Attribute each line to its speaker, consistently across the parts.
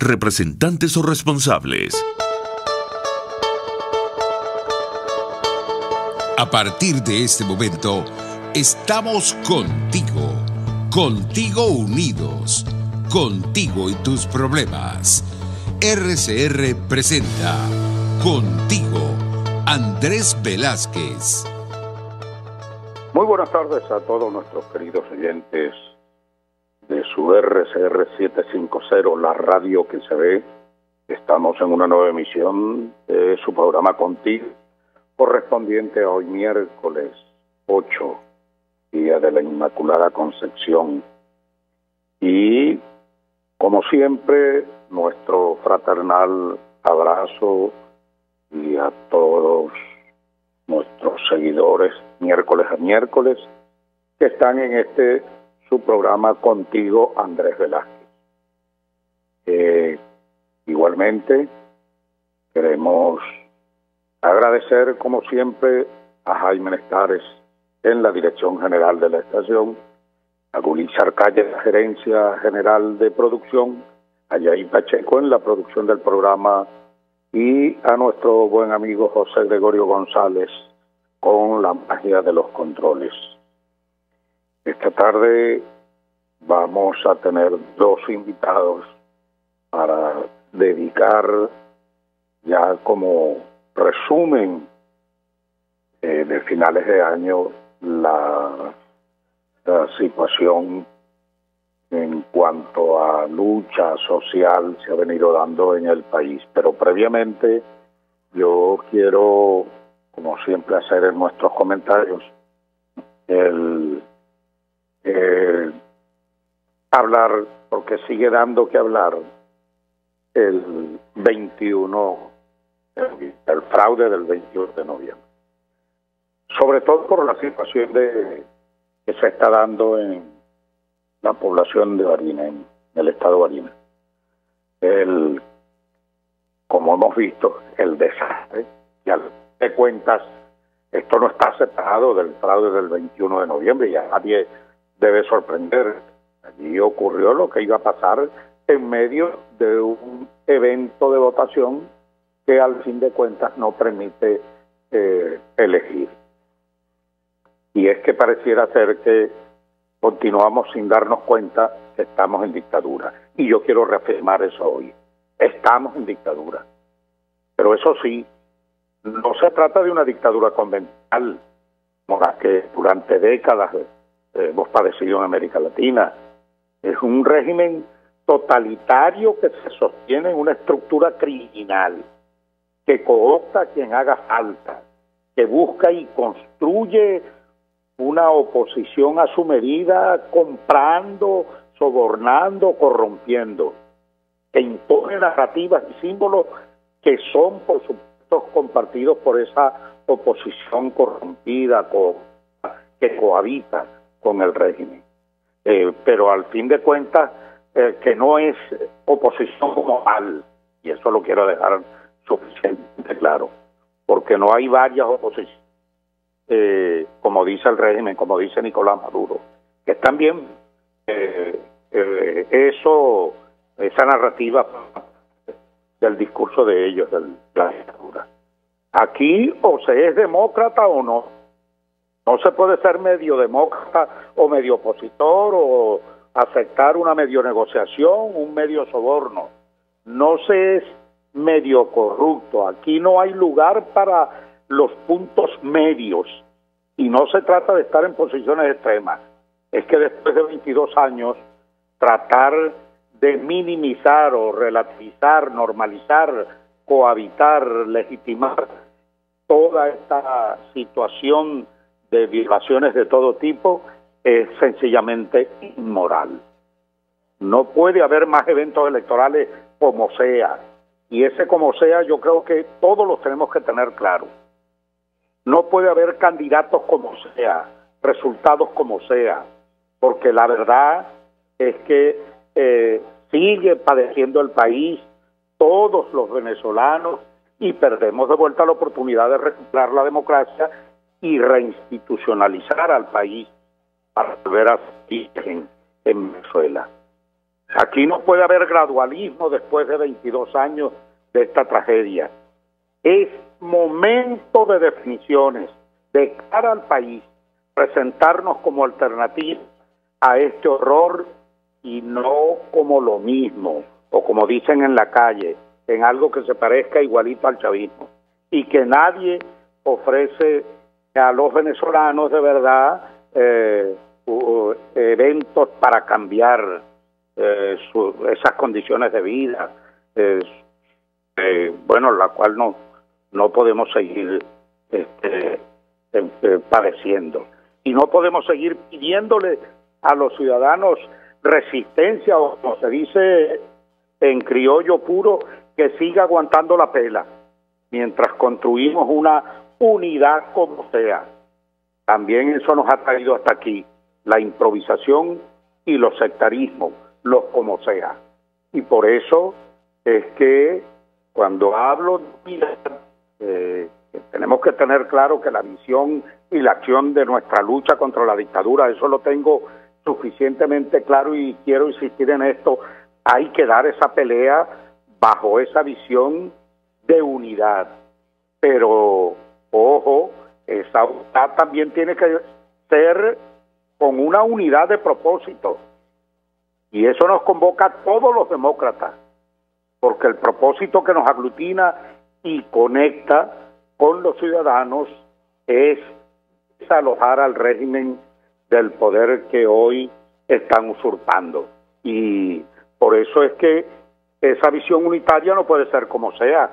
Speaker 1: representantes o responsables. A partir de este momento, estamos contigo, contigo unidos, contigo y tus problemas. RCR presenta Contigo, Andrés Velázquez.
Speaker 2: Muy buenas tardes a todos nuestros queridos oyentes de su RCR 750, la radio que se ve. Estamos en una nueva emisión de su programa Contigo, correspondiente a hoy miércoles 8, día de la Inmaculada Concepción. Y, como siempre, nuestro fraternal abrazo y a todos nuestros seguidores miércoles a miércoles que están en este su programa Contigo, Andrés Velázquez. igualmente, queremos agradecer, como siempre, a Jaime Nestares en la dirección general de la estación, a Gulizar Calle, la gerencia general de producción, a Yair Pacheco en la producción del programa y a nuestro buen amigo José Gregorio González con la magia de los controles. Esta tarde vamos a tener dos invitados para dedicar ya como resumen eh, de finales de año la, la situación en cuanto a lucha social se ha venido dando en el país. Pero previamente yo quiero, como siempre, hacer en nuestros comentarios el eh, hablar, porque sigue dando que hablar, el 21, el, fraude del 21 de noviembre. Sobre todo por la situación de que se está dando en la población de Barina, en el estado de Barina. El, como hemos visto, el desastre, y al de cuentas, esto no está separado del fraude del 21 de noviembre, y a nadie debe sorprender. Allí ocurrió lo que iba a pasar en medio de un evento de votación que al fin de cuentas no permite eh, elegir. Y es que pareciera ser que continuamos sin darnos cuenta que estamos en dictadura. Y yo quiero reafirmar eso hoy. Estamos en dictadura. Pero eso sí, no se trata de una dictadura convencional, como la que durante décadas hemos padecido en América Latina. Es un régimen totalitario que se sostiene en una estructura criminal, que coopta a quien haga falta, que busca y construye una oposición a su medida, comprando, sobornando, corrompiendo, que impone narrativas y símbolos que son, por supuesto, compartidos por esa oposición corrompida que cohabita con el régimen. Eh, pero al fin de cuentas, eh, que no es oposición como tal, y eso lo quiero dejar suficientemente claro, porque no hay varias oposiciones, eh, como dice el régimen, como dice Nicolás Maduro, que están bien, eso, esa narrativa del discurso de ellos, de la dictadura. Aquí o se es demócrata o no no se puede ser medio demócrata o medio opositor o aceptar una medio negociación, un medio soborno. No se es medio corrupto. Aquí no hay lugar para los puntos medios y no se trata de estar en posiciones extremas. Es que después de 22 años tratar de minimizar o relativizar, normalizar, cohabitar, legitimar toda esta situación de violaciones de todo tipo es sencillamente inmoral. No puede haber más eventos electorales como sea. Y ese como sea yo creo que todos los tenemos que tener claro. No puede haber candidatos como sea, resultados como sea, porque la verdad es que eh, sigue padeciendo el país, todos los venezolanos, y perdemos de vuelta la oportunidad de recuperar la democracia y reinstitucionalizar al país para volver a en, en Venezuela. Aquí no puede haber gradualismo después de 22 años de esta tragedia. Es momento de definiciones de cara al país, presentarnos como alternativa a este horror y no como lo mismo, o como dicen en la calle, en algo que se parezca igualito al chavismo. Y que nadie ofrece a los venezolanos de verdad eh, eventos para cambiar eh, esas condiciones de vida, eh, bueno, la cual no, no podemos seguir este, padeciendo. Y no podemos seguir pidiéndole a los ciudadanos resistencia, o como se dice en criollo puro, que siga aguantando la pela, mientras construimos una unidad como sea. También eso nos ha traído hasta aquí, la improvisación y los sectarismos, los como sea. Y por eso es que cuando hablo de eh, tenemos que tener claro que la visión y la acción de nuestra lucha contra la dictadura, eso lo tengo suficientemente claro y quiero insistir en esto, hay que dar esa pelea bajo esa visión de unidad. Pero, ojo, esa unidad también tiene que ser con una unidad de propósito. Y eso nos convoca a todos los demócratas, porque el propósito que nos aglutina y conecta con los ciudadanos es desalojar al régimen del poder que hoy están usurpando. Y por eso es que esa visión unitaria no puede ser como sea.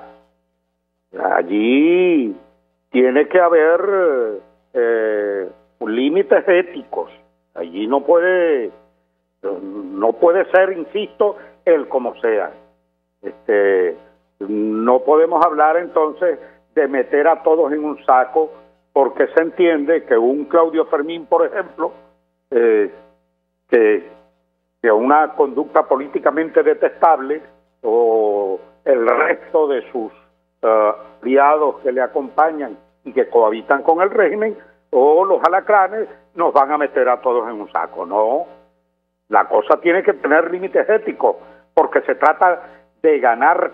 Speaker 2: Allí tiene que haber eh, límites éticos. Allí no puede no puede ser, insisto, el como sea. Este, no podemos hablar entonces de meter a todos en un saco porque se entiende que un Claudio Fermín, por ejemplo, eh, que, que una conducta políticamente detestable o el resto de sus uh, aliados que le acompañan y que cohabitan con el régimen o los alacranes nos van a meter a todos en un saco. No, la cosa tiene que tener límites éticos porque se trata de ganar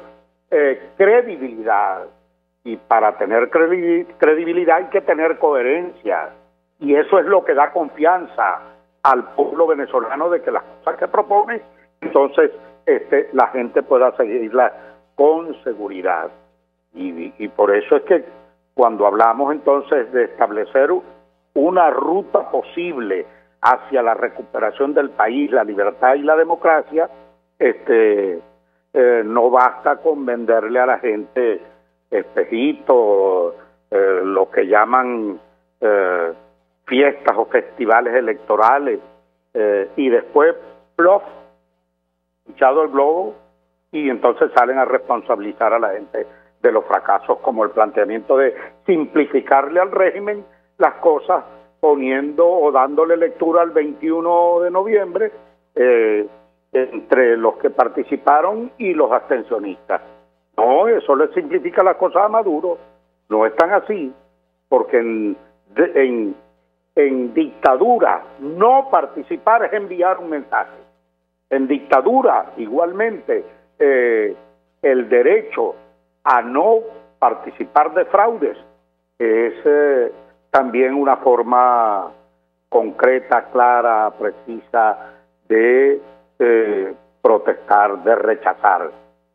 Speaker 2: eh, credibilidad y para tener credibilidad hay que tener coherencia y eso es lo que da confianza al pueblo venezolano de que las cosas que propone entonces este, la gente pueda seguirla con seguridad. Y, y por eso es que cuando hablamos entonces de establecer una ruta posible hacia la recuperación del país, la libertad y la democracia, este, eh, no basta con venderle a la gente espejitos, eh, lo que llaman eh, fiestas o festivales electorales, y después, plof, echado el globo y entonces salen a responsabilizar a la gente de los fracasos como el planteamiento de simplificarle al régimen las cosas poniendo o dándole lectura al 21 de noviembre eh, entre los que participaron y los abstencionistas. No, eso le simplifica las cosas a Maduro. No es tan así, porque en, en, en dictadura no participar es enviar un mensaje. En dictadura, igualmente, eh, el derecho a no participar de fraudes es eh, también una forma concreta, clara, precisa de eh, protestar, de rechazar.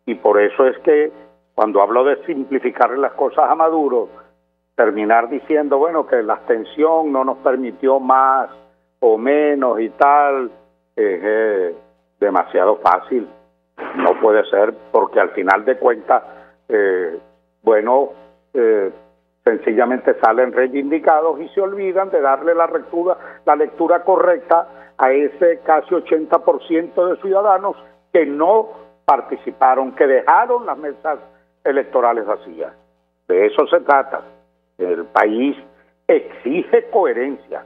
Speaker 2: Y por eso es que cuando hablo de simplificar las cosas a Maduro, terminar diciendo, bueno, que la abstención no nos permitió más o menos y tal, es demasiado fácil. No puede ser porque al final de cuentas, eh, bueno, eh, sencillamente salen reivindicados y se olvidan de darle la lectura, la lectura correcta a ese casi 80% de ciudadanos que no participaron, que dejaron las mesas electorales vacías. De eso se trata. El país exige coherencia,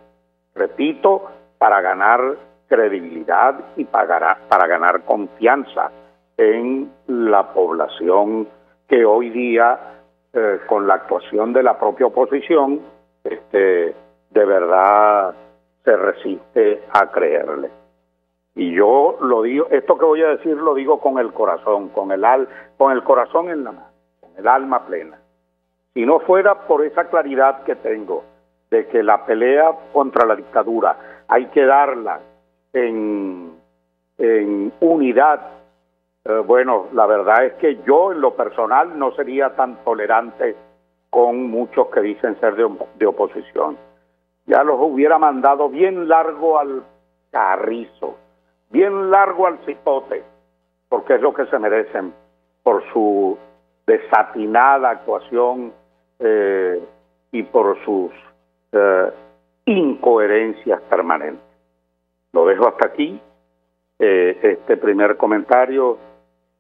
Speaker 2: repito, para ganar credibilidad y para, para ganar confianza en la población que hoy día, eh, con la actuación de la propia oposición, este, de verdad se resiste a creerle. Y yo lo digo, esto que voy a decir lo digo con el corazón, con el, al, con el corazón en la mano, con el alma plena. Si no fuera por esa claridad que tengo de que la pelea contra la dictadura hay que darla en, en unidad, eh, bueno, la verdad es que yo en lo personal no sería tan tolerante con muchos que dicen ser de, oposición. Ya los hubiera mandado bien largo al carrizo bien largo al cipote, porque es lo que se merecen por su desatinada actuación eh, y por sus eh, incoherencias permanentes. Lo dejo hasta aquí, eh, este primer comentario,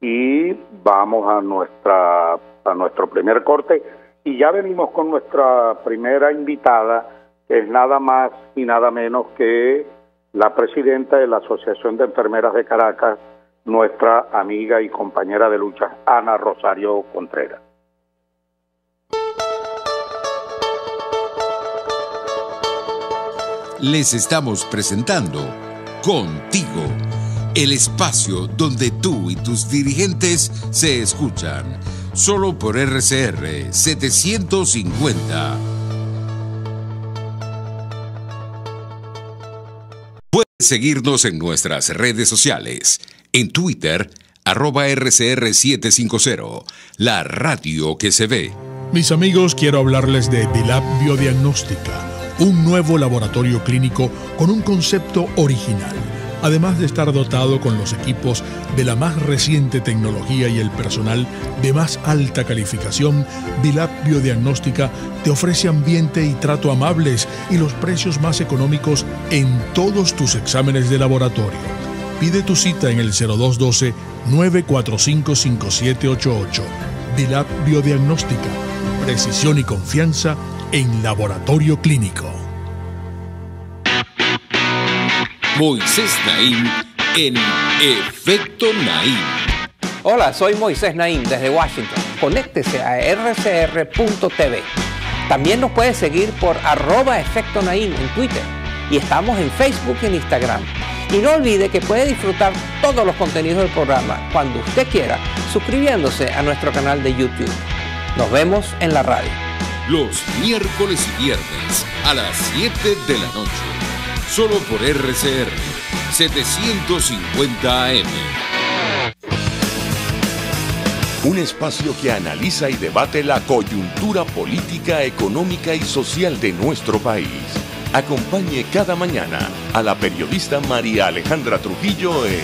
Speaker 2: y vamos a, nuestra, a nuestro primer corte. Y ya venimos con nuestra primera invitada, que es nada más y nada menos que la presidenta de la Asociación de Enfermeras de Caracas, nuestra amiga y compañera de lucha, Ana Rosario Contreras.
Speaker 1: Les estamos presentando Contigo, el espacio donde tú y tus dirigentes se escuchan, solo por RCR 750. seguirnos en nuestras redes sociales. En Twitter, arroba RCR750, la radio que se ve.
Speaker 3: Mis amigos, quiero hablarles de Dilab Biodiagnóstica, un nuevo laboratorio clínico con un concepto original además de estar dotado con los equipos de la más reciente tecnología y el personal de más alta calificación, Vilab Biodiagnóstica te ofrece ambiente y trato amables y los precios más económicos en todos tus exámenes de laboratorio. Pide tu cita en el 0212 945 5788. Vilab Biodiagnóstica. Precisión y confianza en laboratorio clínico.
Speaker 1: Moisés Naim en Efecto Naim.
Speaker 4: Hola, soy Moisés Naim desde Washington. Conéctese a rcr.tv. También nos puede seguir por arroba Efecto Naim en Twitter. Y estamos en Facebook y en Instagram. Y no olvide que puede disfrutar todos los contenidos del programa cuando usted quiera, suscribiéndose a nuestro canal de YouTube. Nos vemos en la radio.
Speaker 1: Los miércoles y viernes a las 7 de la noche solo por RCR 750 AM. Un espacio que analiza y debate la coyuntura política, económica y social de nuestro país. Acompañe cada mañana a la periodista María Alejandra Trujillo en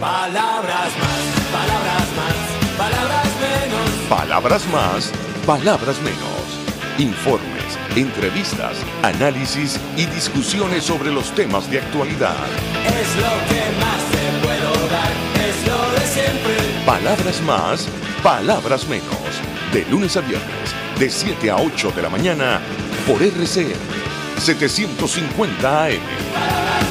Speaker 5: Palabras más, palabras más, palabras menos.
Speaker 1: Palabras más, palabras menos. Informe entrevistas, análisis y discusiones sobre los temas de actualidad.
Speaker 5: Es lo que más te puedo dar, es lo de siempre.
Speaker 1: Palabras más, palabras menos. De lunes a viernes, de 7 a 8 de la mañana, por RCR 750 AM.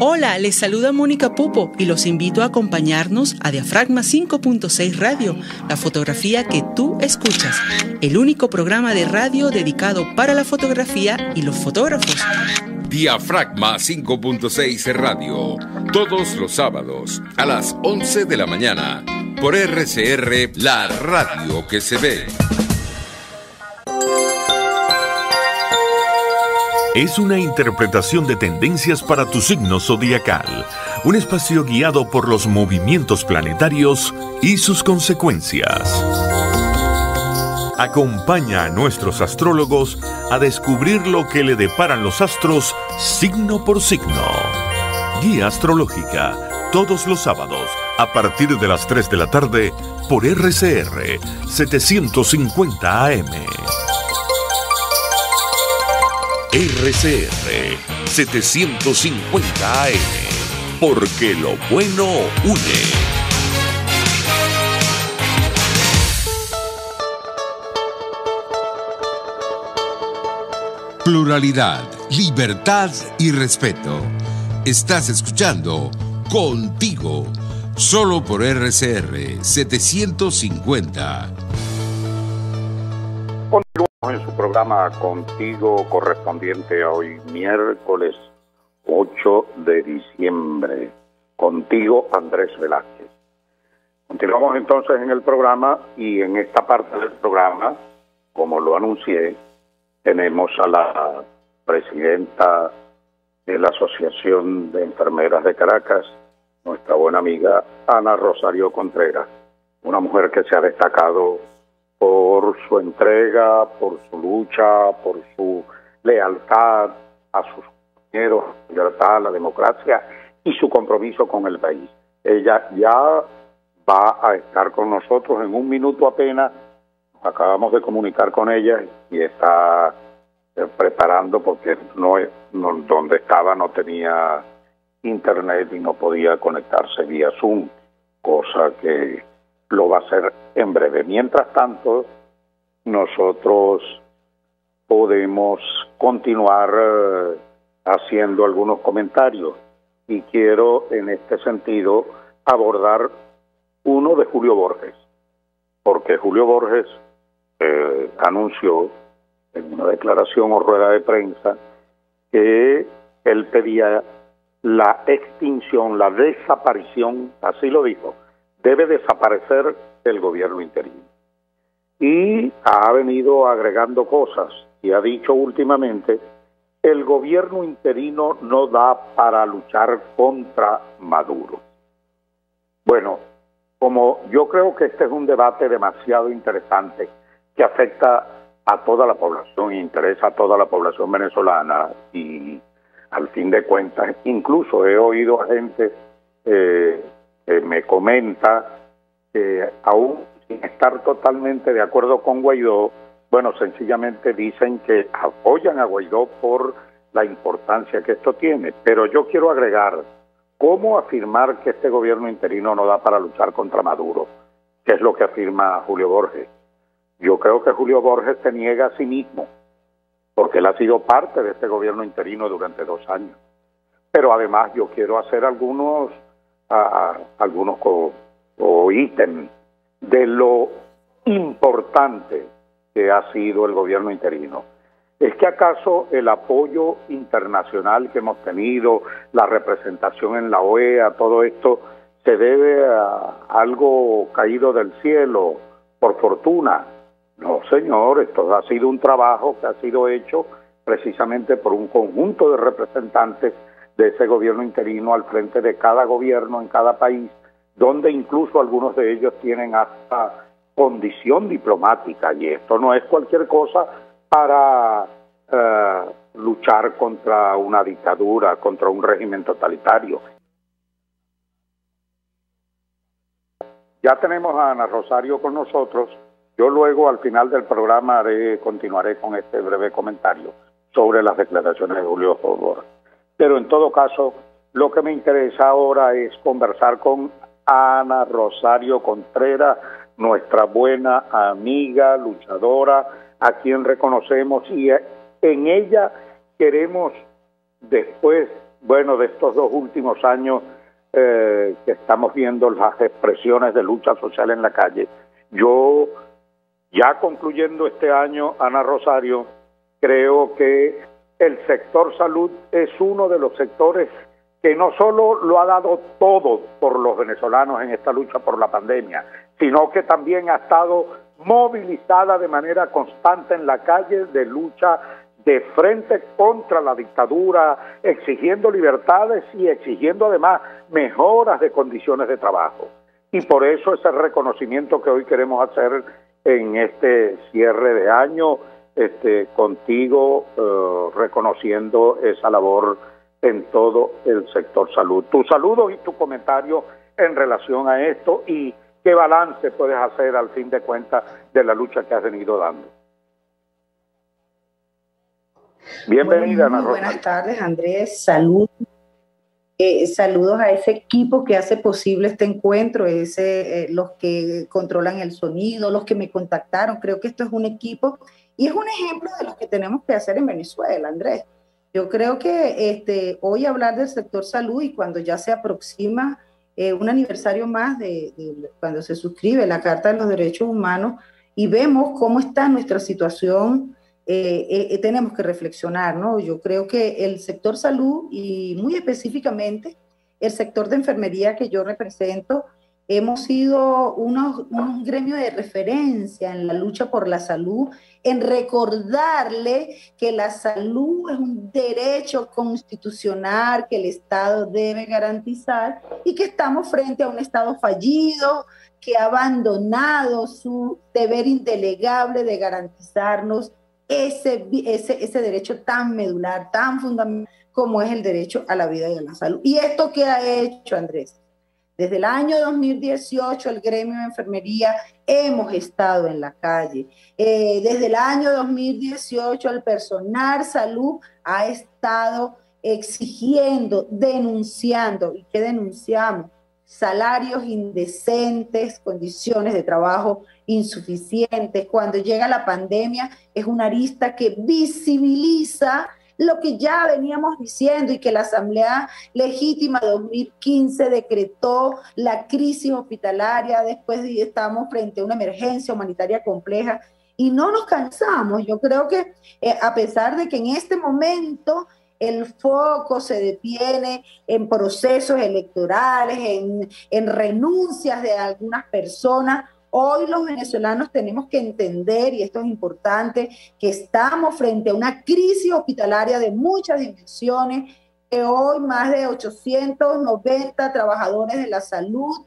Speaker 6: Hola, les saluda Mónica Pupo y los invito a acompañarnos a Diafragma 5.6 Radio, la fotografía que tú escuchas, el único programa de radio dedicado para la fotografía y los fotógrafos.
Speaker 1: Diafragma 5.6 Radio, todos los sábados a las 11 de la mañana, por RCR, la radio que se ve. Es una interpretación de tendencias para tu signo zodiacal, un espacio guiado por los movimientos planetarios y sus consecuencias. Acompaña a nuestros astrólogos a descubrir lo que le deparan los astros signo por signo. Guía astrológica, todos los sábados, a partir de las 3 de la tarde, por RCR 750 AM. RCR 750 AM, porque lo bueno une. Pluralidad, libertad y respeto. Estás escuchando Contigo, solo por RCR 750.
Speaker 2: En su programa Contigo correspondiente a hoy miércoles 8 de diciembre. Contigo Andrés Velázquez. Continuamos entonces en el programa y en esta parte del programa, como lo anuncié, tenemos a la presidenta de la Asociación de Enfermeras de Caracas, nuestra buena amiga Ana Rosario Contreras, una mujer que se ha destacado por su entrega, por su lucha, por su lealtad a sus compañeros, lealtad a la democracia y su compromiso con el país. Ella ya va a estar con nosotros en un minuto apenas. Acabamos de comunicar con ella y está eh, preparando porque no, no donde estaba no tenía internet y no podía conectarse vía Zoom, cosa que lo va a hacer en breve. Mientras tanto, nosotros podemos continuar eh, haciendo algunos comentarios y quiero en este sentido abordar uno de Julio Borges, porque Julio Borges eh, anunció en una declaración o rueda de prensa que él pedía la extinción, la desaparición, así lo dijo, debe desaparecer el gobierno interino. Y ha venido agregando cosas y ha dicho últimamente, el gobierno interino no da para luchar contra Maduro. Bueno, como yo creo que este es un debate demasiado interesante que afecta a toda la población, interesa a toda la población venezolana y al fin de cuentas, incluso he oído a gente eh, me comenta que aún sin estar totalmente de acuerdo con Guaidó, bueno, sencillamente dicen que apoyan a Guaidó por la importancia que esto tiene. Pero yo quiero agregar, ¿cómo afirmar que este gobierno interino no da para luchar contra Maduro? Que es lo que afirma Julio Borges. Yo creo que Julio Borges se niega a sí mismo, porque él ha sido parte de este gobierno interino durante dos años. Pero además yo quiero hacer algunos a, algunos o ítems de lo importante que ha sido el gobierno interino. ¿Es que acaso el apoyo internacional que hemos tenido, la representación en la OEA, todo esto, se debe a algo caído del cielo, por fortuna? No, señor, esto ha sido un trabajo que ha sido hecho precisamente por un conjunto de representantes de ese gobierno interino al frente de cada gobierno en cada país, donde incluso algunos de ellos tienen hasta condición diplomática y esto no es cualquier cosa para eh, luchar contra una dictadura, contra un régimen totalitario. Ya tenemos a Ana Rosario con nosotros. Yo luego al final del programa haré, continuaré con este breve comentario sobre las declaraciones de Julio Fodor. Pero en todo caso, lo que me interesa ahora es conversar con Ana Rosario Contreras, nuestra buena amiga, luchadora, a quien reconocemos y en ella queremos después, bueno, de estos dos últimos años eh, que estamos viendo las expresiones de lucha social en la calle, yo ya concluyendo este año, Ana Rosario, creo que el sector salud es uno de los sectores que no solo lo ha dado todo por los venezolanos en esta lucha por la pandemia, sino que también ha estado movilizada de manera constante en la calle de lucha de frente contra la dictadura, exigiendo libertades y exigiendo además mejoras de condiciones de trabajo. Y por eso ese reconocimiento que hoy queremos hacer en este cierre de año este, contigo eh, reconociendo esa labor en todo el sector salud. Tu saludo y tu comentario en relación a esto y qué balance puedes hacer al fin de cuentas de la lucha que has venido dando.
Speaker 7: Bienvenida, Ana Buenas tardes, Andrés. Saludos. Eh, saludos a ese equipo que hace posible este encuentro, ese, eh, los que controlan el sonido, los que me contactaron. Creo que esto es un equipo y es un ejemplo de lo que tenemos que hacer en Venezuela, Andrés. Yo creo que este, hoy hablar del sector salud y cuando ya se aproxima eh, un aniversario más de, cuando se suscribe la Carta de los Derechos Humanos y vemos cómo está nuestra situación tenemos que reflexionar, ¿no? Yo creo que el sector salud y muy específicamente el sector de enfermería que yo represento, hemos sido unos, un gremio de referencia en la lucha por la salud, en recordarle que la salud es un derecho constitucional que el Estado debe garantizar y que estamos frente a un Estado fallido que ha abandonado su deber indelegable de garantizarnos ese, ese, ese derecho tan medular, tan fundamental como es el derecho a la vida y a la salud. ¿Y esto qué ha hecho, Andrés? Desde el año 2018, el gremio de enfermería hemos estado en la calle. Eh, desde el año 2018, el personal salud ha estado exigiendo, denunciando. ¿Y qué denunciamos? Salarios indecentes, condiciones de trabajo insuficientes. Cuando llega la pandemia, es una arista que visibiliza lo que ya veníamos diciendo y que la Asamblea Legítima 2015 decretó la crisis hospitalaria, después estamos frente a una emergencia humanitaria compleja y no nos cansamos. Yo creo que eh, a pesar de que en este momento el foco se detiene en procesos electorales, en, en renuncias de algunas personas, Hoy los venezolanos tenemos que entender, y esto es importante, que estamos frente a una crisis hospitalaria de muchas dimensiones, que hoy más de 890 trabajadores de la salud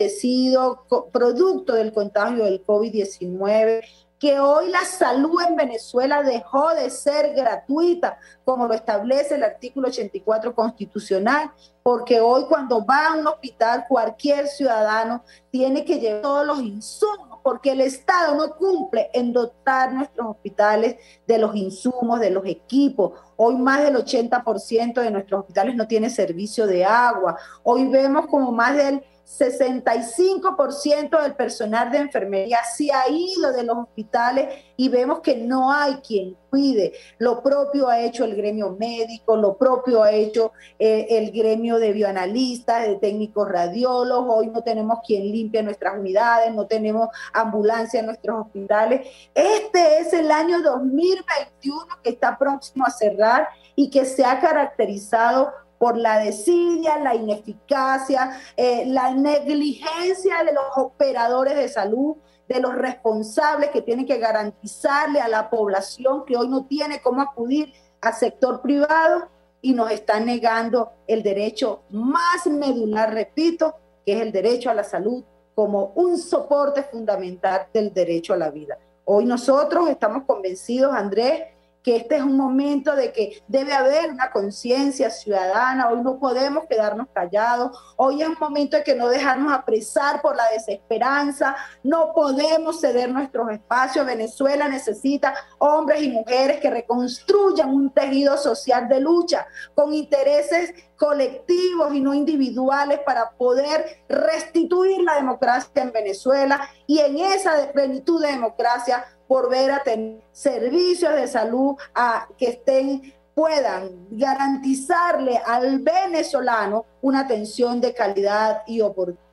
Speaker 7: han sido producto del contagio del COVID-19, que hoy la salud en Venezuela dejó de ser gratuita, como lo establece el artículo 84 constitucional, porque hoy cuando va a un hospital cualquier ciudadano tiene que llevar todos los insumos, porque el Estado no cumple en dotar nuestros hospitales de los insumos, de los equipos. Hoy más del 80% de nuestros hospitales no tiene servicio de agua. Hoy vemos como más del 65% del personal de enfermería se ha ido de los hospitales y vemos que no hay quien cuide. Lo propio ha hecho el gremio médico, lo propio ha hecho eh, el gremio de bioanalistas, de técnicos radiólogos. Hoy no tenemos quien limpie nuestras unidades, no tenemos ambulancia en nuestros hospitales. Este es el año 2021 que está próximo a cerrar y que se ha caracterizado por la desidia, la ineficacia, eh, la negligencia de los operadores de salud, de los responsables que tienen que garantizarle a la población que hoy no tiene cómo acudir al sector privado y nos están negando el derecho más medular, repito, que es el derecho a la salud como un soporte fundamental del derecho a la vida. Hoy nosotros estamos convencidos, Andrés, que este es un momento de que debe haber una conciencia ciudadana, hoy no podemos quedarnos callados, hoy es un momento de que no dejarnos apresar por la desesperanza, no podemos ceder nuestros espacios, Venezuela necesita hombres y mujeres que reconstruyan un tejido social de lucha con intereses colectivos y no individuales para poder restituir la democracia en Venezuela y en esa plenitud de democracia volver a tener servicios de salud a, que estén puedan garantizarle al venezolano una atención de calidad y oportunidad.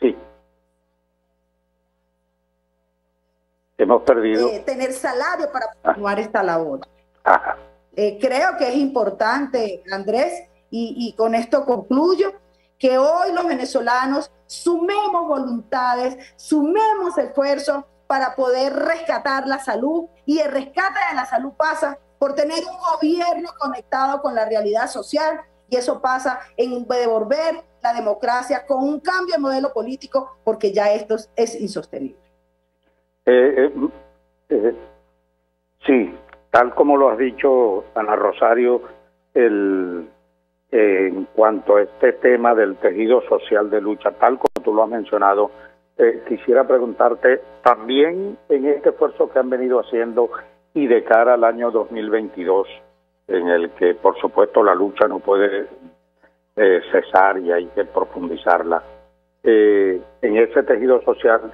Speaker 2: Sí. Hemos perdido.
Speaker 7: Eh, tener salario para continuar esta labor. Eh, creo que es importante, Andrés, y, con esto concluyo, que hoy los venezolanos sumemos voluntades, sumemos esfuerzos para poder rescatar la salud y el rescate de la salud pasa por tener un gobierno conectado con la realidad social y eso pasa en devolver la democracia con un cambio de modelo político porque ya esto es insostenible.
Speaker 2: Eh, eh, eh, sí, tal como lo has dicho, Ana Rosario, el, en cuanto a este tema del tejido social de lucha, tal como tú lo has mencionado, eh, quisiera preguntarte también en este esfuerzo que han venido haciendo y de cara al año 2022, en el que por supuesto la lucha no puede eh, cesar y hay que profundizarla. Eh, en ese tejido social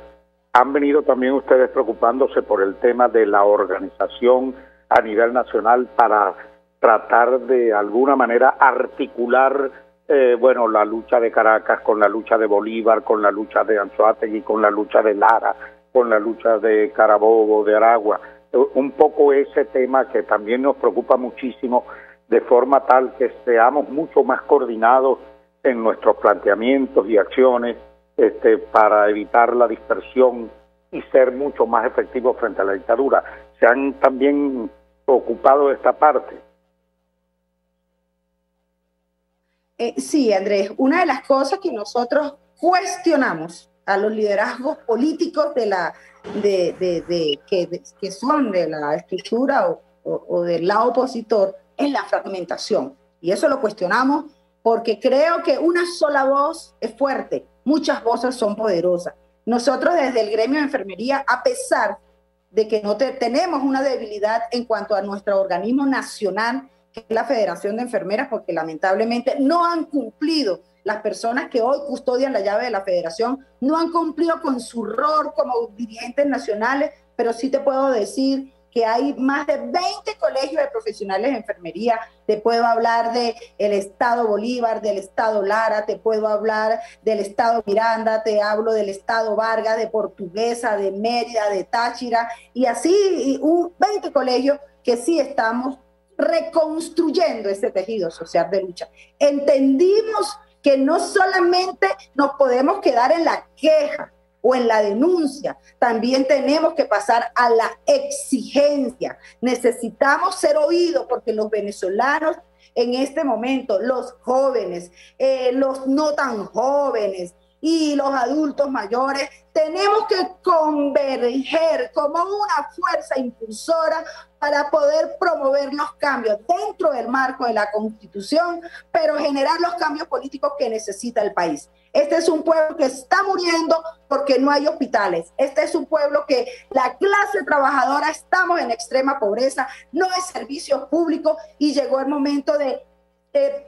Speaker 2: han venido también ustedes preocupándose por el tema de la organización a nivel nacional para tratar de alguna manera articular eh, bueno la lucha de Caracas con la lucha de Bolívar, con la lucha de Anzoátegui, con la lucha de Lara, con la lucha de Carabobo, de Aragua, un poco ese tema que también nos preocupa muchísimo, de forma tal que seamos mucho más coordinados en nuestros planteamientos y acciones este, para evitar la dispersión y ser mucho más efectivos frente a la dictadura. Se han también ocupado esta parte.
Speaker 7: Eh, sí, Andrés, una de las cosas que nosotros cuestionamos a los liderazgos políticos de la, de, que, son de la estructura o, o, del lado opositor es la fragmentación. Y eso lo cuestionamos porque creo que una sola voz es fuerte, muchas voces son poderosas. Nosotros desde el gremio de enfermería, a pesar de que no tenemos una debilidad en cuanto a nuestro organismo nacional, que es la Federación de Enfermeras, porque lamentablemente no han cumplido. Las personas que hoy custodian la llave de la federación no han cumplido con su rol como dirigentes nacionales, pero sí te puedo decir que hay más de 20 colegios de profesionales de enfermería. Te puedo hablar del el Estado Bolívar, del Estado Lara, te puedo hablar del Estado Miranda, te hablo del Estado Vargas, de Portuguesa, de Mérida, de Táchira, y así 20 colegios que sí estamos reconstruyendo ese tejido social de lucha. Entendimos que no solamente nos podemos quedar en la queja o en la denuncia, también tenemos que pasar a la exigencia. Necesitamos ser oídos porque los venezolanos en este momento, los jóvenes, eh, los no tan jóvenes, y los adultos mayores, tenemos que converger como una fuerza impulsora para poder promover los cambios dentro del marco de la Constitución, pero generar los cambios políticos que necesita el país. Este es un pueblo que está muriendo porque no hay hospitales. Este es un pueblo que la clase trabajadora estamos en extrema pobreza, no hay servicios públicos y llegó el momento de eh,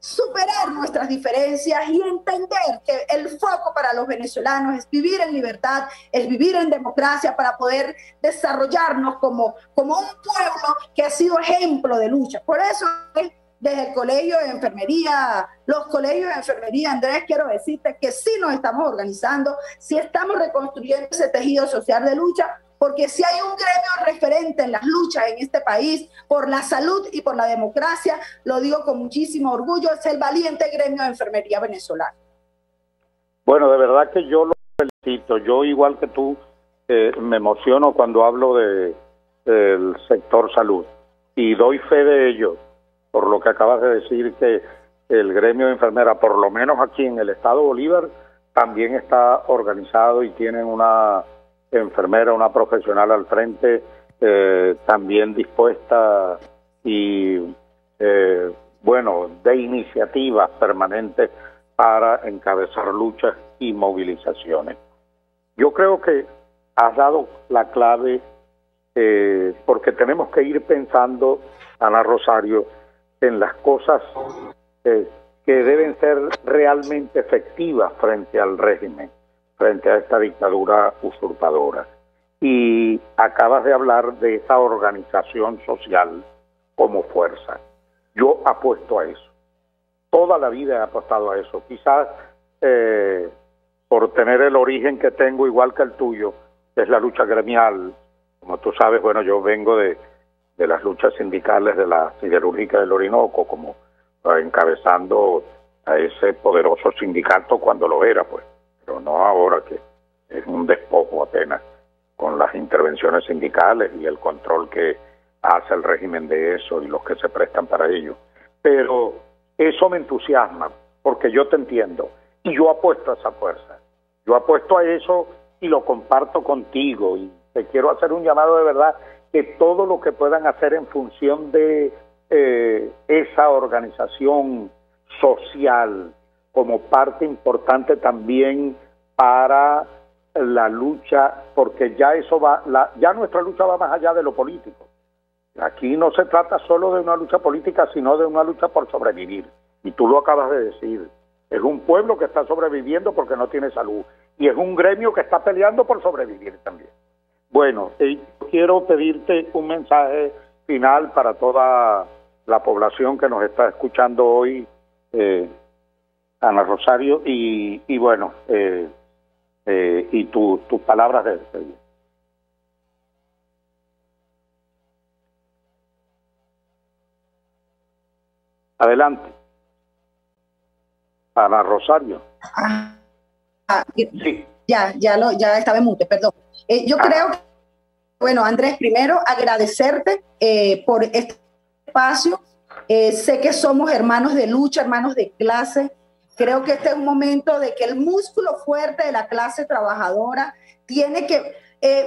Speaker 7: superar nuestras diferencias y entender que el foco para los venezolanos es vivir en libertad, es vivir en democracia para poder desarrollarnos como, como un pueblo que ha sido ejemplo de lucha. Por eso, desde el Colegio de Enfermería, los colegios de enfermería, Andrés, quiero decirte que sí nos estamos organizando, sí estamos reconstruyendo ese tejido social de lucha, porque si hay un gremio referente en las luchas en este país por la salud y por la democracia, lo digo con muchísimo orgullo, es el valiente gremio de enfermería venezolana.
Speaker 2: Bueno, de verdad que yo lo felicito. Yo, igual que tú, eh, me emociono cuando hablo de, del sector salud y doy fe de ello, por lo que acabas de decir que el gremio de enfermera, por lo menos aquí en el estado Bolívar, también está organizado y tienen una enfermera, una profesional al frente, eh, también dispuesta y, eh, bueno, de iniciativas permanentes para encabezar luchas y movilizaciones. Yo creo que has dado la clave eh, porque tenemos que ir pensando, Ana Rosario, en las cosas que deben ser realmente efectivas frente al régimen frente a esta dictadura usurpadora. Y acabas de hablar de esa organización social como fuerza. Yo apuesto a eso. Toda la vida he apostado a eso. Quizás eh, por tener el origen que tengo igual que el tuyo, es la lucha gremial. Como tú sabes, bueno, yo vengo de, de las luchas sindicales de la siderúrgica del Orinoco, como encabezando a ese poderoso sindicato cuando lo era, pues pero no ahora que es un despojo apenas con las intervenciones sindicales y el control que hace el régimen de eso y los que se prestan para ello. Pero eso me entusiasma porque yo te entiendo y yo apuesto a esa fuerza. Yo apuesto a eso y lo comparto contigo y te quiero hacer un llamado de verdad que todo lo que puedan hacer en función de eh, esa organización social como parte importante también para la lucha, porque ya eso va, la, ya nuestra lucha va más allá de lo político. Aquí no se trata solo de una lucha política, sino de una lucha por sobrevivir. Y tú lo acabas de decir. Es un pueblo que está sobreviviendo porque no tiene salud. Y es un gremio que está peleando por sobrevivir también. Bueno, quiero pedirte un mensaje final para toda la población que nos está escuchando hoy. Eh, Ana Rosario, y, bueno, eh, eh, y tus palabras de despedida. Adelante. Ana Rosario.
Speaker 7: Ah, sí. Ya, ya, lo, ya estaba en mute, perdón. Eh, yo creo que, bueno, Andrés, primero agradecerte eh, por este espacio. Eh, sé que somos hermanos de lucha, hermanos de clase. Creo que este es un momento de que el músculo fuerte de la clase trabajadora tiene que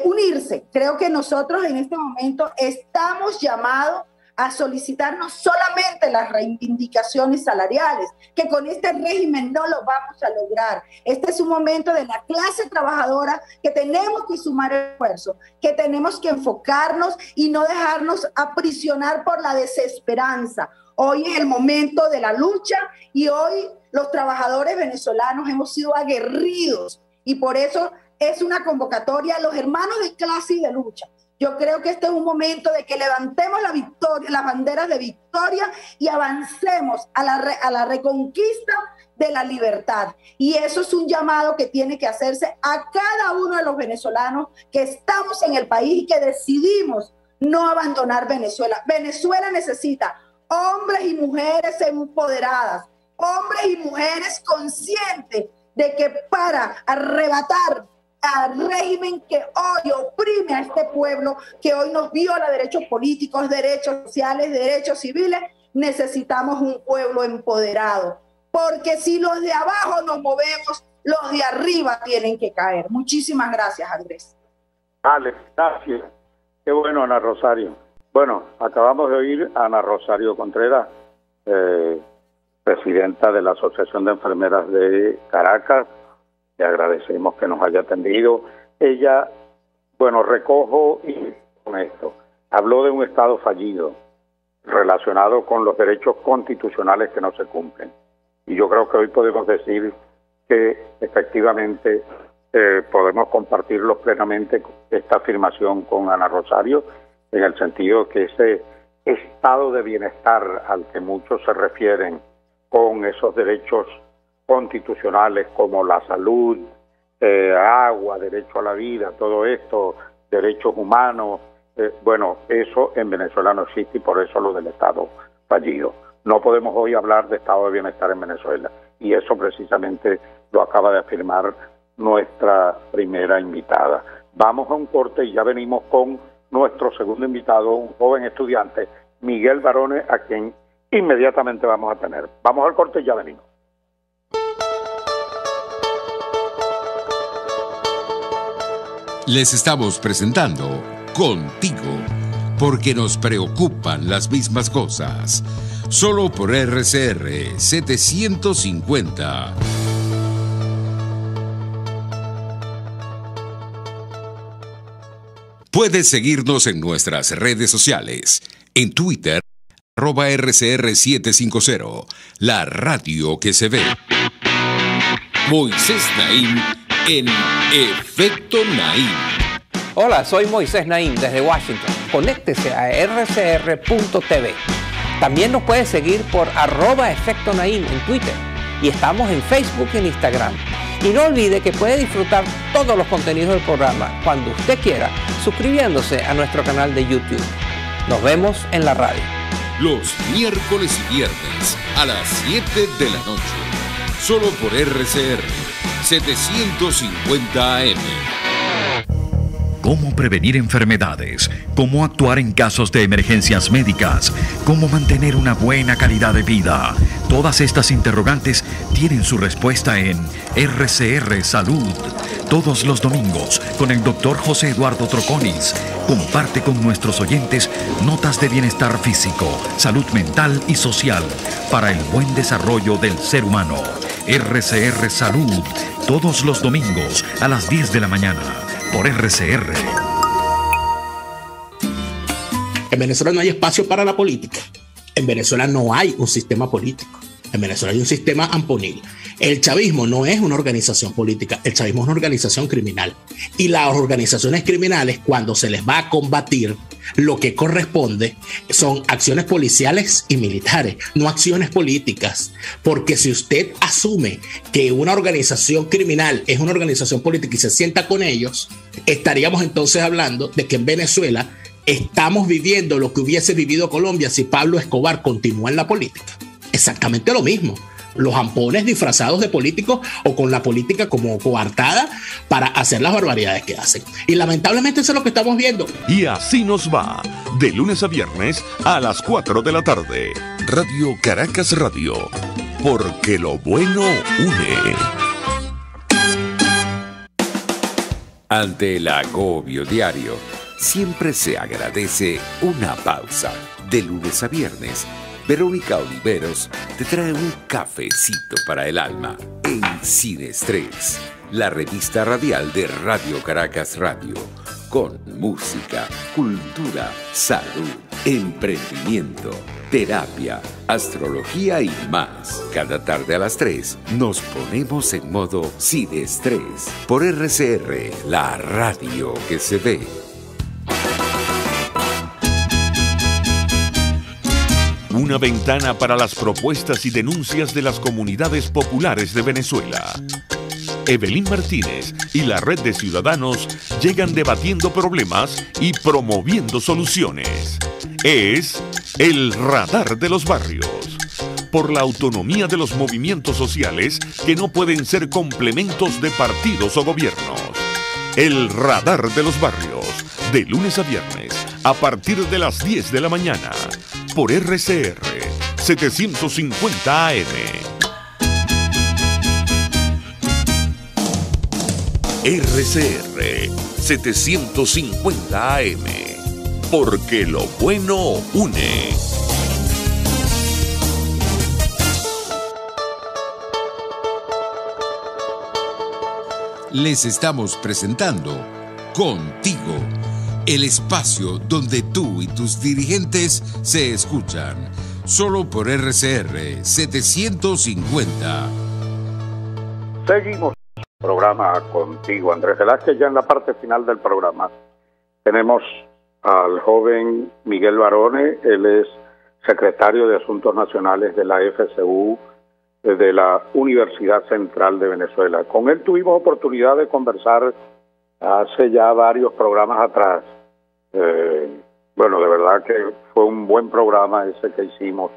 Speaker 7: unirse. Creo que nosotros en este momento estamos llamados a solicitar no solamente las reivindicaciones salariales, que con este régimen no lo vamos a lograr. Este es un momento de la clase trabajadora que tenemos que sumar esfuerzo, que tenemos que enfocarnos y no dejarnos aprisionar por la desesperanza. Hoy es el momento de la lucha y hoy los trabajadores venezolanos hemos sido aguerridos y por eso es una convocatoria a los hermanos de clase y de lucha yo creo que este es un momento de que levantemos la victoria, las banderas de victoria y avancemos a la, a la reconquista de la libertad. Y eso es un llamado que tiene que hacerse a cada uno de los venezolanos que estamos en el país y que decidimos no abandonar Venezuela. Venezuela necesita hombres y mujeres empoderadas, hombres y mujeres conscientes de que para arrebatar al régimen que hoy oprime a este pueblo, que hoy nos viola derechos políticos, derechos sociales, derechos civiles, necesitamos un pueblo empoderado. Porque si los de abajo nos movemos, los de arriba tienen que caer. Muchísimas gracias, Andrés.
Speaker 2: Vale, gracias. Qué bueno, Ana Rosario. Bueno, acabamos de oír a Ana Rosario Contreras, eh, presidenta de la Asociación de Enfermeras de Caracas, agradecemos que nos haya atendido. Ella, bueno, recojo y con esto, habló de un Estado fallido relacionado con los derechos constitucionales que no se cumplen. Y yo creo que hoy podemos decir que efectivamente eh, podemos compartirlo plenamente esta afirmación con Ana Rosario, en el sentido que ese estado de bienestar al que muchos se refieren con esos derechos constitucionales como la salud, eh, agua, derecho a la vida, todo esto, derechos humanos, eh, bueno, eso en Venezuela no existe y por eso lo del Estado fallido. No podemos hoy hablar de estado de bienestar en Venezuela y eso precisamente lo acaba de afirmar nuestra primera invitada. Vamos a un corte y ya venimos con nuestro segundo invitado, un joven estudiante, Miguel Barone, a quien inmediatamente vamos a tener. Vamos al corte y ya venimos.
Speaker 8: Les estamos presentando Contigo, porque nos preocupan las mismas cosas. Solo por RCR 750. Puedes seguirnos en nuestras redes sociales. En Twitter, arroba RCR750, la radio que se ve. Moisés Naim en Efecto Naim.
Speaker 4: Hola, soy Moisés Naim desde Washington. Conéctese a rcr.tv. También nos puede seguir por arroba Efecto Naim en Twitter. Y estamos en Facebook y en Instagram. Y no olvide que puede disfrutar todos los contenidos del programa cuando usted quiera, suscribiéndose a nuestro canal de YouTube. Nos vemos en la radio.
Speaker 8: Los miércoles y viernes a las 7 de la noche. Solo por RCR 750 AM.
Speaker 9: Cómo prevenir enfermedades, cómo actuar en casos de emergencias médicas, cómo mantener una buena calidad de vida. Todas estas interrogantes tienen su respuesta en RCR Salud. Todos los domingos con el doctor José Eduardo Troconis. Comparte con nuestros oyentes notas de bienestar físico, salud mental y social para el buen desarrollo del ser humano. RCR Salud, todos los domingos a las 10 de la mañana, por RCR.
Speaker 10: En Venezuela no hay espacio para la política. En Venezuela no hay un sistema político. En Venezuela hay un sistema amponil. El chavismo no es una organización política, el chavismo es una organización criminal. Y las organizaciones criminales, cuando se les va a combatir, lo que corresponde son acciones policiales y militares, no acciones políticas. Porque si usted asume que una organización criminal es una organización política y se sienta con ellos, estaríamos entonces hablando de que en Venezuela estamos viviendo lo que hubiese vivido Colombia si Pablo Escobar continúa en la política. Exactamente lo mismo los ampones disfrazados de políticos o con la política como coartada para hacer las barbaridades que hacen. Y lamentablemente eso es lo que estamos viendo.
Speaker 1: Y así nos va, de lunes a viernes a las 4 de la tarde. Radio Caracas Radio, porque lo bueno une.
Speaker 8: Ante el agobio diario, siempre se agradece una pausa. De lunes a viernes Verónica Oliveros te trae un cafecito para el alma en Sin Estrés, la revista radial de Radio Caracas Radio, con música, cultura, salud, emprendimiento, terapia, astrología y más. Cada tarde a las 3 nos ponemos en modo Sin Estrés por RCR, la radio que se ve.
Speaker 1: Una ventana para las propuestas y denuncias de las comunidades populares de Venezuela. Evelyn Martínez y la red de ciudadanos llegan debatiendo problemas y promoviendo soluciones. Es el radar de los barrios. Por la autonomía de los movimientos sociales que no pueden ser complementos de partidos o gobiernos. El radar de los barrios. De lunes a viernes, a partir de las 10 de la mañana por RCR 750 AM. RCR 750 AM. Porque lo bueno une.
Speaker 8: Les estamos presentando Contigo el espacio donde tú y tus dirigentes se escuchan. Solo por RCR 750.
Speaker 2: Seguimos el programa contigo, Andrés Velázquez, ya en la parte final del programa. Tenemos al joven Miguel Barone, él es secretario de Asuntos Nacionales de la FCU de la Universidad Central de Venezuela. Con él tuvimos oportunidad de conversar hace ya varios programas atrás. Eh, bueno, de verdad que fue un buen programa ese que hicimos.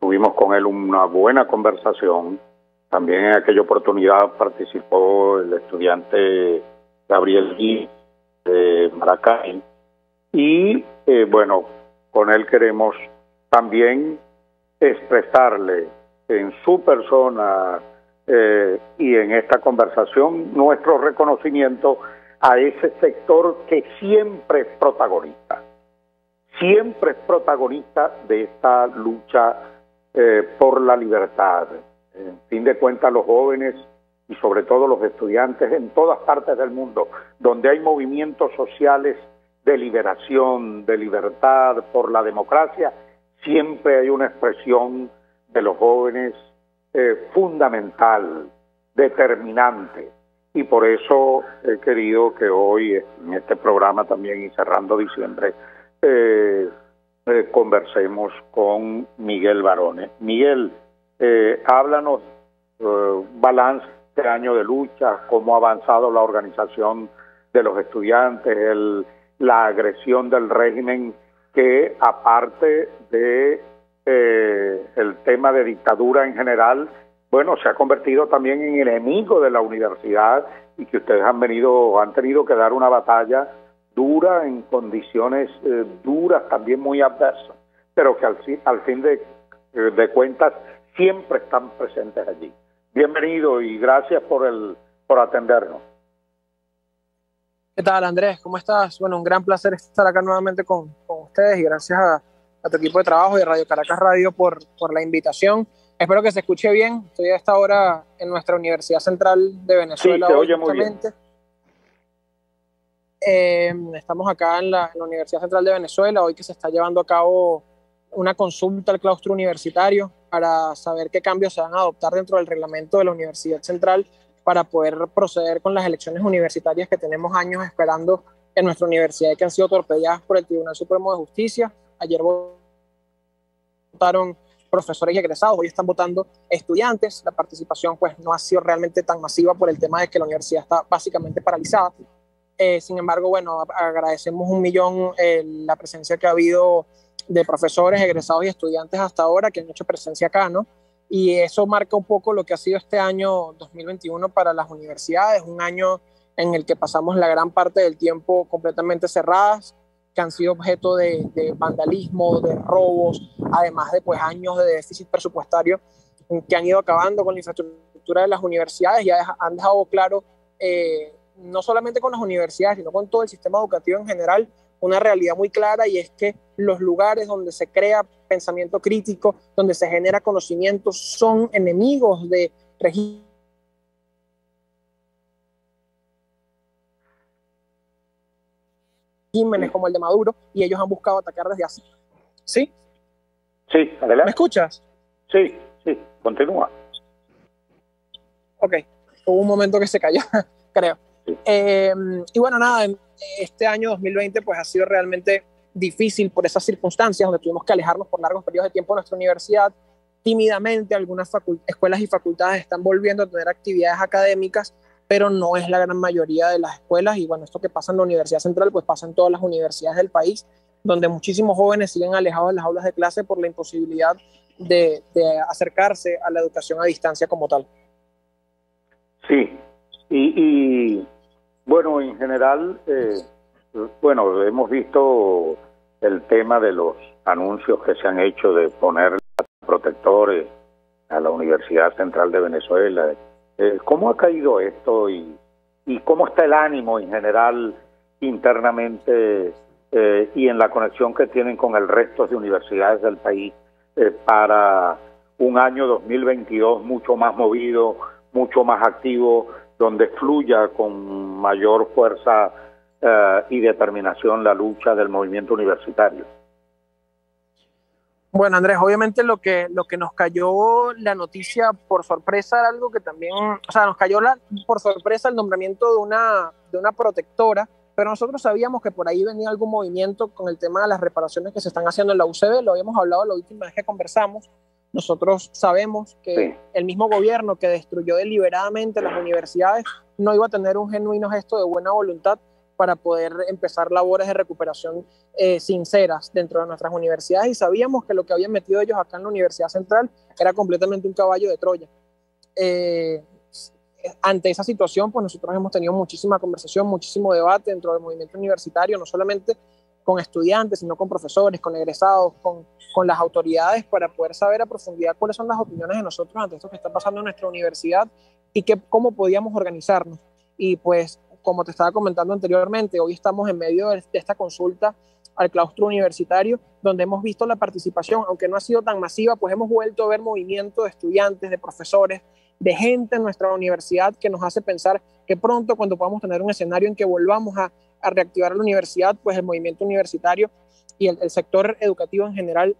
Speaker 2: Tuvimos con él una buena conversación. También en aquella oportunidad participó el estudiante Gabriel Gui de Maracay. Y eh, bueno, con él queremos también expresarle en su persona eh, y en esta conversación nuestro reconocimiento a ese sector que siempre es protagonista, siempre es protagonista de esta lucha eh, por la libertad. En fin de cuentas, los jóvenes y sobre todo los estudiantes en todas partes del mundo, donde hay movimientos sociales de liberación, de libertad, por la democracia, siempre hay una expresión de los jóvenes eh, fundamental, determinante y por eso he querido que hoy en este programa también y cerrando diciembre eh, eh, conversemos con Miguel Barone. Miguel, eh, háblanos balance de año de lucha, cómo ha avanzado la organización de los estudiantes, el, la agresión del régimen que aparte de el tema de dictadura en general bueno, se ha convertido también en enemigo de la universidad y que ustedes han venido, han tenido que dar una batalla dura en condiciones eh, duras, también muy adversas, pero que al, al fin de, eh, de cuentas siempre están presentes allí. Bienvenido y gracias por el por atendernos.
Speaker 11: ¿Qué tal, Andrés? ¿Cómo estás? Bueno, un gran placer estar acá nuevamente con, con ustedes y gracias a, a, tu equipo de trabajo y Radio Caracas Radio por, por la invitación. Espero que se escuche bien. Estoy a esta hora en nuestra Universidad Central de Venezuela.
Speaker 2: Sí, se oye muy bien.
Speaker 11: Eh, estamos acá en la, en la, Universidad Central de Venezuela, hoy que se está llevando a cabo una consulta al claustro universitario para saber qué cambios se van a adoptar dentro del reglamento de la Universidad Central para poder proceder con las elecciones universitarias que tenemos años esperando en nuestra universidad y que han sido torpedeadas por el Tribunal Supremo de Justicia. Ayer votaron profesores y egresados, hoy están votando estudiantes. La participación pues no ha sido realmente tan masiva por el tema de que la universidad está básicamente paralizada. Eh, sin embargo, bueno, agradecemos un millón eh, la presencia que ha habido de profesores, egresados y estudiantes hasta ahora que han hecho presencia acá, ¿no? Y eso marca un poco lo que ha sido este año 2021 para las universidades, un año en el que pasamos la gran parte del tiempo completamente cerradas, que han sido objeto de, vandalismo, de robos, además de pues años de déficit presupuestario que han ido acabando con la infraestructura de las universidades y han dejado claro, eh, no solamente con las universidades, sino con todo el sistema educativo en general, una realidad muy clara y es que los lugares donde se crea pensamiento crítico, donde se genera conocimiento, son enemigos de regímenes como el de Maduro y ellos han buscado atacar desde así. ¿Sí?
Speaker 2: Sí, adelante.
Speaker 11: ¿Me escuchas?
Speaker 2: Sí, sí, continúa.
Speaker 11: Ok, hubo un momento que se cayó, creo. Eh, y bueno, nada, este año 2020 pues ha sido realmente difícil por esas circunstancias donde tuvimos que alejarnos por largos periodos de tiempo de nuestra universidad. Tímidamente algunas escuelas y facultades están volviendo a tener actividades académicas, pero no es la gran mayoría de las escuelas y bueno, esto que pasa en la Universidad Central pues pasa en todas las universidades del país, donde muchísimos jóvenes siguen alejados de las aulas de clase por la imposibilidad de, acercarse a la educación a distancia como tal.
Speaker 2: Sí, y bueno, en general, eh, bueno, hemos visto el tema de los anuncios que se han hecho de poner protectores a la Universidad Central de Venezuela. Eh, ¿Cómo ha caído esto y, y, cómo está el ánimo en general internamente eh, y en la conexión que tienen con el resto de universidades del país para un año 2022 mucho más movido, mucho más activo, donde fluya con mayor fuerza eh, y determinación la lucha del movimiento universitario.
Speaker 11: Bueno, Andrés, obviamente lo que, lo que nos cayó la noticia por sorpresa era algo que también, o sea, nos cayó la, por sorpresa el nombramiento de una, de una protectora, pero nosotros sabíamos que por ahí venía algún movimiento con el tema de las reparaciones que se están haciendo en la UCB, lo habíamos hablado la última vez que conversamos, nosotros sabemos que el mismo gobierno que destruyó deliberadamente las universidades no iba a tener un genuino gesto de buena voluntad para poder empezar labores de recuperación eh, sinceras dentro de nuestras universidades. Y sabíamos que lo que habían metido ellos acá en la Universidad Central era completamente un caballo de Troya. Eh, ante esa situación, pues nosotros hemos tenido muchísima conversación, muchísimo debate dentro del movimiento universitario, no solamente con estudiantes, sino con profesores, con egresados, con, con las autoridades para poder saber a profundidad cuáles son las opiniones de nosotros ante esto que está pasando en nuestra universidad y que, cómo podíamos organizarnos. Y pues, como te estaba comentando anteriormente, hoy estamos en medio de esta consulta al claustro universitario, donde hemos visto la participación, aunque no ha sido tan masiva, pues hemos vuelto a ver movimiento de estudiantes, de profesores, de gente en nuestra universidad que nos hace pensar que pronto, cuando podamos tener un escenario en que volvamos a reactivar la universidad, pues el movimiento universitario y el, sector educativo en general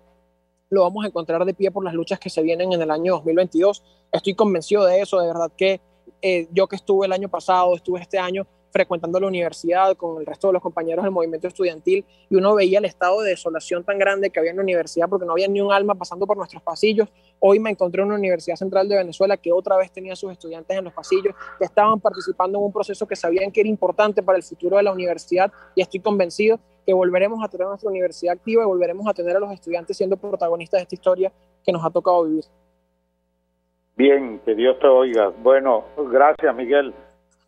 Speaker 11: lo vamos a encontrar de pie por las luchas que se vienen en el año 2022. Estoy convencido de eso, de verdad que eh, yo que estuve el año pasado, estuve este año, frecuentando la universidad con el resto de los compañeros del movimiento estudiantil y uno veía el estado de desolación tan grande que había en la universidad porque no había ni un alma pasando por nuestros pasillos. Hoy me encontré en una Universidad Central de Venezuela que otra vez tenía sus estudiantes en los pasillos, que estaban participando en un proceso que sabían que era importante para el futuro de la universidad y estoy convencido que volveremos a tener nuestra universidad activa y volveremos a tener a los estudiantes siendo protagonistas de esta historia que nos ha tocado vivir.
Speaker 2: Bien, que Dios te oiga. Bueno, gracias Miguel.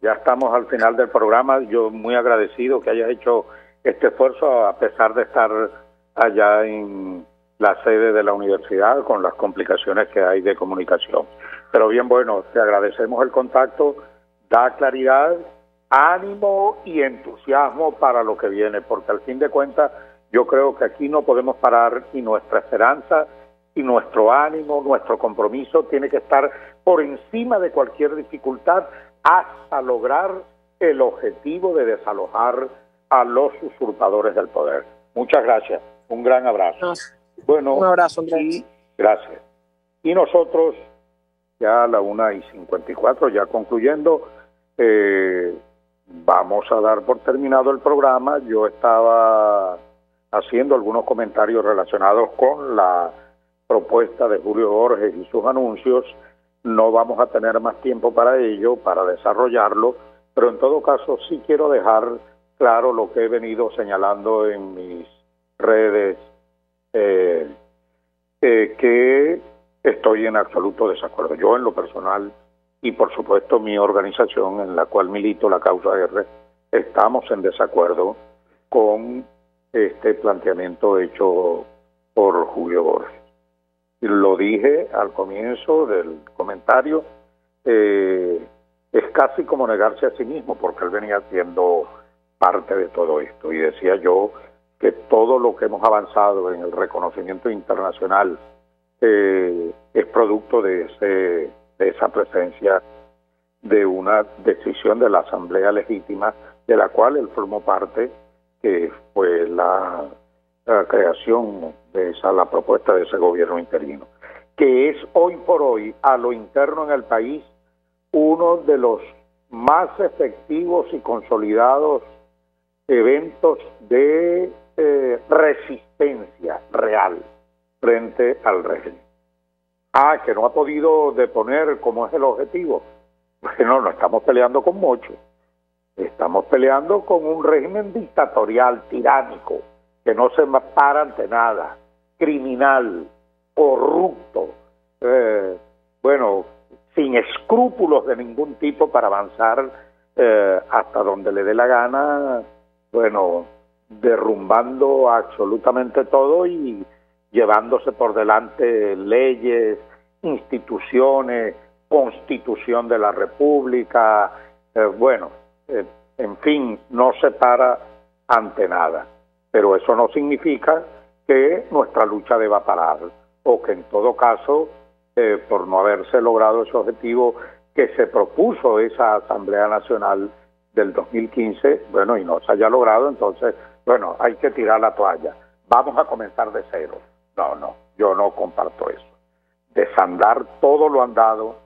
Speaker 2: Ya estamos al final del programa. Yo muy agradecido que hayas hecho este esfuerzo a pesar de estar allá en la sede de la universidad con las complicaciones que hay de comunicación. Pero bien, bueno, te agradecemos el contacto, da claridad, ánimo y entusiasmo para lo que viene, porque al fin de cuentas yo creo que aquí no podemos parar y nuestra esperanza y nuestro ánimo, nuestro compromiso tiene que estar por encima de cualquier dificultad hasta lograr el objetivo de desalojar a los usurpadores del poder. Muchas gracias. Un gran abrazo. Bueno,
Speaker 11: un abrazo, Andrés.
Speaker 2: gracias. Y nosotros, ya a la una y cincuenta y cuatro, ya concluyendo, eh, vamos a dar por terminado el programa. Yo estaba haciendo algunos comentarios relacionados con la propuesta de Julio Borges y sus anuncios. No vamos a tener más tiempo para ello, para desarrollarlo, pero en todo caso sí quiero dejar claro lo que he venido señalando en mis redes, eh, que estoy en absoluto desacuerdo. Yo en lo personal y por supuesto mi organización en la cual milito la causa R, estamos en desacuerdo con este planteamiento hecho por Julio Borges. Lo dije al comienzo del comentario, eh, es casi como negarse a sí mismo, porque él venía siendo parte de todo esto. Y decía yo que todo lo que hemos avanzado en el reconocimiento internacional eh, es producto de, ese, de esa presencia de una decisión de la Asamblea Legítima, de la cual él formó parte, que fue la, creación de esa, la propuesta de ese gobierno interino, que es hoy por hoy, a lo interno en el país, uno de los más efectivos y consolidados eventos de eh, resistencia real frente al régimen. Ah, que no ha podido deponer como es el objetivo. Bueno, no estamos peleando con Mocho. Estamos peleando con un régimen dictatorial, tiránico, que no se para ante nada, criminal, corrupto, eh, bueno, sin escrúpulos de ningún tipo para avanzar eh, hasta donde le dé la gana, bueno, derrumbando absolutamente todo y llevándose por delante leyes, instituciones, constitución de la República, eh, bueno, eh, en fin, no se para ante nada. Pero eso no significa que nuestra lucha deba parar o que en todo caso, eh, por no haberse logrado ese objetivo que se propuso esa Asamblea Nacional del 2015, bueno, y no se haya logrado, entonces, bueno, hay que tirar la toalla. Vamos a comenzar de cero. No, no, yo no comparto eso. Desandar todo lo andado,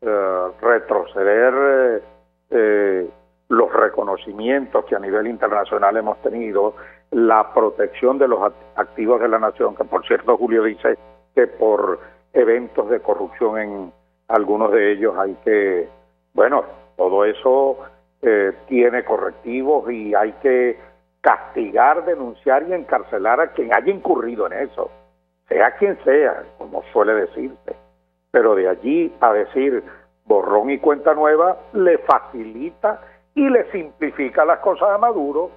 Speaker 2: eh, retroceder eh, eh, los reconocimientos que a nivel internacional hemos tenido, la protección de los activos de la nación, que por cierto Julio dice que por eventos de corrupción en algunos de ellos hay que, bueno, todo eso tiene correctivos y hay que castigar, denunciar y encarcelar a quien haya incurrido en eso sea quien sea, como suele decirse. Pero de allí a decir borrón y cuenta nueva, le facilita y le simplifica las cosas a Maduro.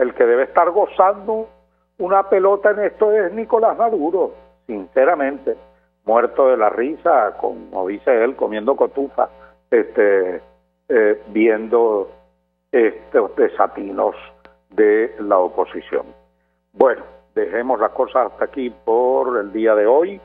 Speaker 2: El que debe estar gozando una pelota en esto es Nicolás Maduro, sinceramente, muerto de la risa, como dice él, comiendo cotufa, este, eh, viendo estos desatinos de la oposición. Bueno, dejemos las cosas hasta aquí por el día de hoy.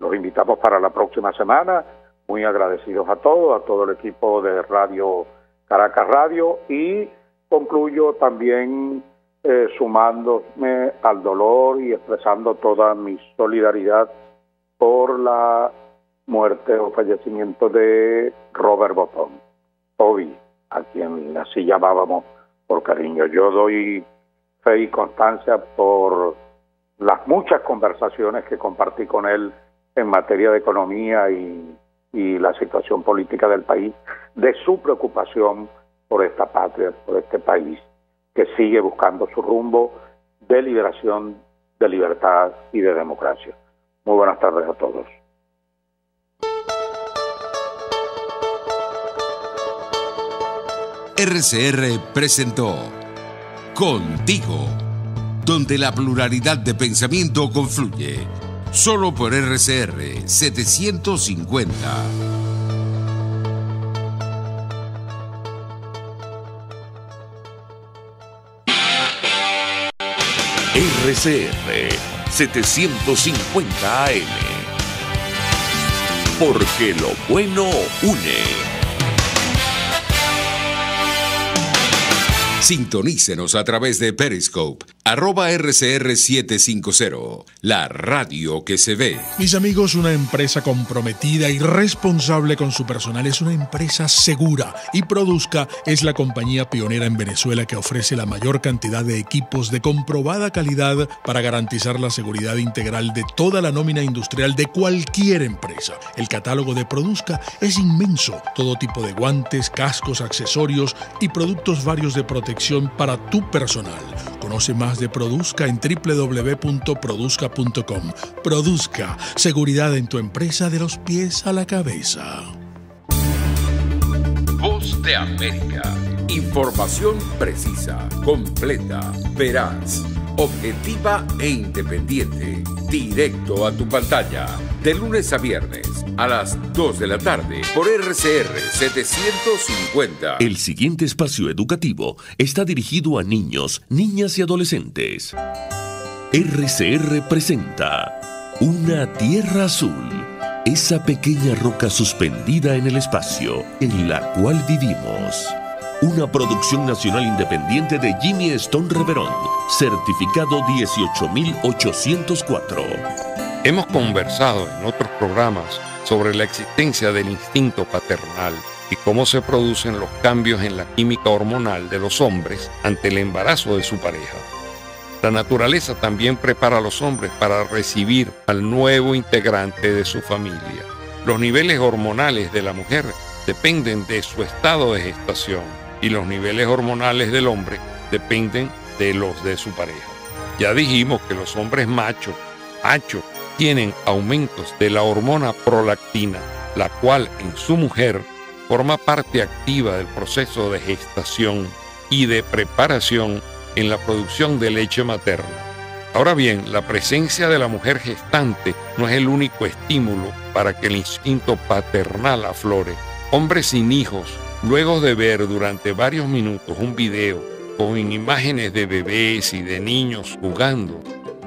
Speaker 2: Los invitamos para la próxima semana. Muy agradecidos a todos, a todo el equipo de Radio Caracas Radio y concluyo también eh, sumándome al dolor y expresando toda mi solidaridad por la muerte o fallecimiento de Robert Botón, Toby, a quien así llamábamos por cariño. Yo doy fe y constancia por las muchas conversaciones que compartí con él en materia de economía y, la situación política del país, de su preocupación por esta patria, por este país, que sigue buscando su rumbo de liberación, de libertad y de democracia. Muy buenas tardes a todos.
Speaker 8: RCR presentó Contigo donde la pluralidad de pensamiento confluye. Solo por RCR 750. RCR 750 AM. Porque lo bueno une. Sintonícenos a través de Periscope, arroba RCR750, la radio que se ve.
Speaker 3: Mis amigos, una empresa comprometida y responsable con su personal es una empresa segura y Produzca es la compañía pionera en Venezuela que ofrece la mayor cantidad de equipos de comprobada calidad para garantizar la seguridad integral de toda la nómina industrial de cualquier empresa. El catálogo de Produzca es inmenso, todo tipo de guantes, cascos, accesorios y productos varios de protección para tu personal. Conoce más de Produzca en www.produzca.com. Produzca, seguridad en tu empresa de los pies a la cabeza.
Speaker 8: Voz de América. Información precisa, completa, veraz, objetiva e independiente. Directo a tu pantalla. De lunes a viernes a las 2 de la tarde por RCR 750.
Speaker 1: El siguiente espacio educativo está dirigido a niños, niñas y adolescentes. RCR presenta Una Tierra Azul, esa pequeña roca suspendida en el espacio en la cual vivimos. Una producción nacional independiente de Jimmy Stone Reverón, certificado 18804.
Speaker 12: Hemos conversado en otros programas sobre la existencia del instinto paternal y cómo se producen los cambios en la química hormonal de los hombres ante el embarazo de su pareja. La naturaleza también prepara a los hombres para recibir al nuevo integrante de su familia. Los niveles hormonales de la mujer dependen de su estado de gestación y los niveles hormonales del hombre dependen de los de su pareja. Ya dijimos que los hombres machos, machos, tienen aumentos de la hormona prolactina, la cual en su mujer forma parte activa del proceso de gestación y de preparación en la producción de leche materna. Ahora bien, la presencia de la mujer gestante no es el único estímulo para que el instinto paternal aflore. Hombres sin hijos, luego de ver durante varios minutos un video con imágenes de bebés y de niños jugando,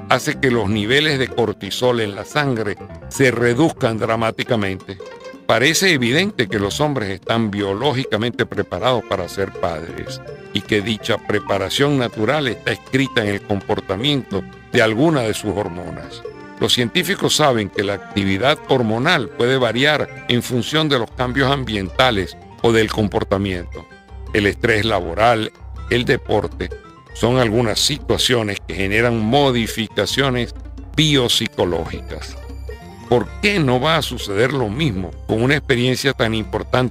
Speaker 12: hace que los niveles de cortisol en la sangre se reduzcan dramáticamente. Parece evidente que los hombres están biológicamente preparados para ser padres y que dicha preparación natural está escrita en el comportamiento de alguna de sus hormonas. Los científicos saben que la actividad hormonal puede variar en función de los cambios ambientales o del comportamiento. El estrés laboral, el deporte, son algunas situaciones que generan modificaciones biopsicológicas. ¿Por qué no va a suceder lo mismo con una experiencia tan importante